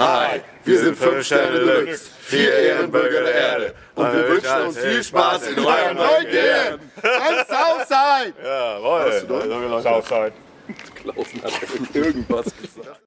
Hi, wir sind 5 Sterne Deluxe, vier Ehrenbürger der Erde. Und wir wünschen uns viel Spaß in eurem neuen DM. Am Southside! Jawohl. Southside. Southside. Klausen hat irgendwas gesagt.